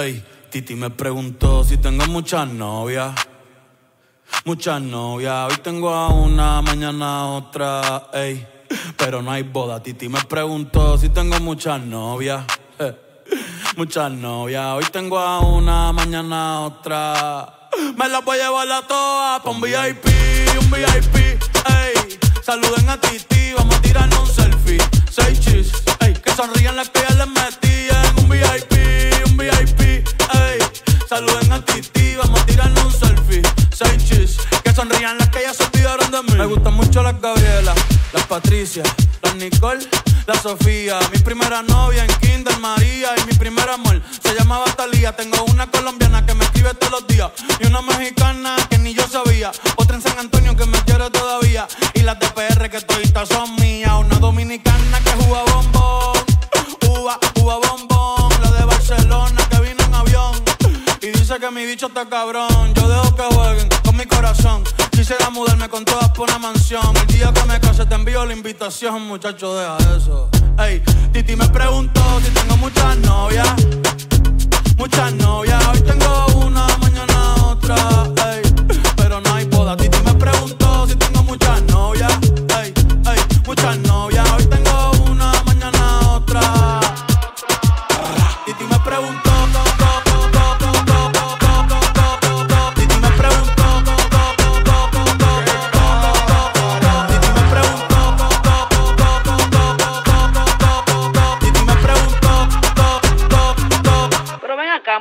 Ey, Titi me preguntó si tengo muchas novias. Muchas novias, hoy tengo a una, mañana otra, ey. Pero no hay boda. Titi me preguntó si tengo muchas novias. Muchas novias, hoy tengo a una, mañana otra. Me las voy a llevar a todas pa' un VIP, un VIP, ey. Saluden a Titi, vamos a tirarnos un selfie. Seis chis, ey. Que sonrían las que les metí sonrían las que ya se olvidaron de mí. Me gustan mucho las Gabriela, las Patricia, las Nicole, la Sofía. Mi primera novia en Kinder María y mi primer amor se llamaba Talía. Tengo una colombiana que me escribe todos los días y una mexicana que ni yo sabía. Otra en San Antonio que me quiere todavía y las de PR que toditas son mías. Una dominicana que juega bombón, uva, uva bombón. La de Barcelona que vino en avión y dice que mi bicho está cabrón. Yo dejo que jueguen con mi corazón. Una mansión. El día que me case te envío la invitación, muchacho, deja eso. Ey, Titi me preguntó si tengo muchas novias.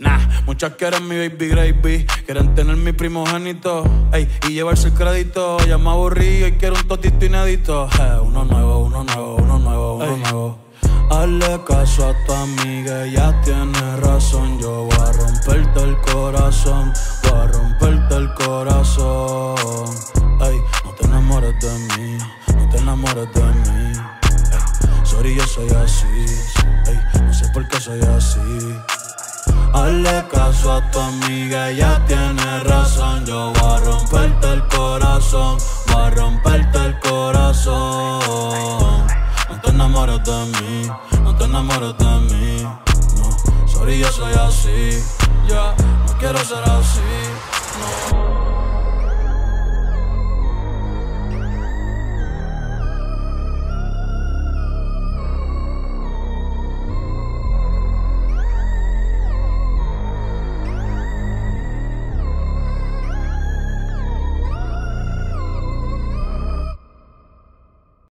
Nah, muchas quieren mi baby gravy, quieren tener mi primogénito, ey, y llevarse el crédito. Ya me aburrí y quiero un totito inédito. Eh, uno nuevo, uno nuevo, uno nuevo, uno nuevo. Hazle caso a tu amiga, ella tiene razón. Yo voy a romperte el corazón, voy a romperte el corazón. Ey, no te enamores de mí, no te enamores de mí. Ey, sorry, yo soy así, ey, no sé por qué soy así. Hazle caso a tu amiga, ella tiene razón. Yo voy a romperte el corazón, voy a romperte el corazón. No te enamores de mí, no te enamores de mí. No, sorry, yo soy así, ya, no quiero ser así.